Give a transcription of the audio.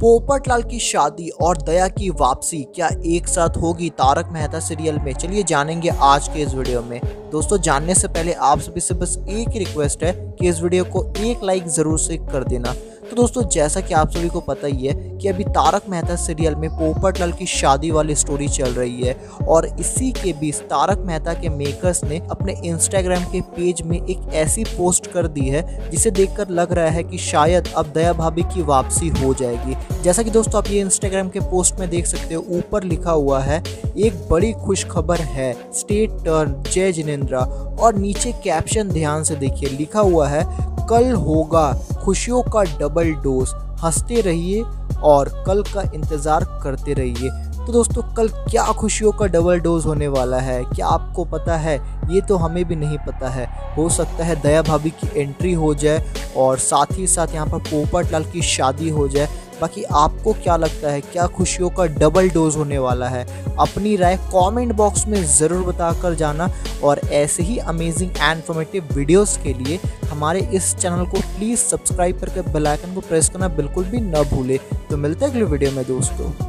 पोपट लाल की शादी और दया की वापसी क्या एक साथ होगी? तारक मेहता सीरियल में। चलिए जानेंगे आज के इस वीडियो में। दोस्तों, जानने से पहले आप सभी से बस एक ही रिक्वेस्ट है कि इस वीडियो को एक लाइक ज़रूर से कर देना। तो दोस्तों, जैसा कि आप सभी को पता ही है कि अभी तारक मेहता सीरियल में पोपट लाल की शादी वाली स्टोरी चल रही है और इसी के बीच तारक मेहता के मेकर्स ने अपने इंस्टाग्राम के पेज में एक ऐसी पोस्ट कर दी है, जिसे देखकर लग रहा है कि शायद अब दया भाभी की वापसी हो जाएगी। जैसा कि दोस्तों, आप ये इंस्टाग्राम के पोस्ट में देख सकते हो, ऊपर लिखा हुआ है, एक बड़ी खुश खबर है स्टेट टर्न जय जिनेन्द्रा। और नीचे कैप्शन ध्यान से देखिए, लिखा हुआ है, कल होगा खुशियों का डबल डोज हँसते रहिए और कल का इंतज़ार करते रहिए। तो दोस्तों, कल क्या खुशियों का डबल डोज होने वाला है? क्या आपको पता है? ये तो हमें भी नहीं पता है। हो सकता है दया भाभी की एंट्री हो जाए और साथ ही साथ यहाँ पर पोपट लाल की शादी हो जाए। बाकी आपको क्या लगता है, क्या खुशियों का डबल डोज होने वाला है? अपनी राय कमेंट बॉक्स में ज़रूर बताकर जाना और ऐसे ही अमेजिंग एंड इन्फॉर्मेटिव वीडियोस के लिए हमारे इस चैनल को प्लीज़ सब्सक्राइब करके बेल आइकन को प्रेस करना बिल्कुल भी न भूले। तो मिलते हैं अगले वीडियो में दोस्तों।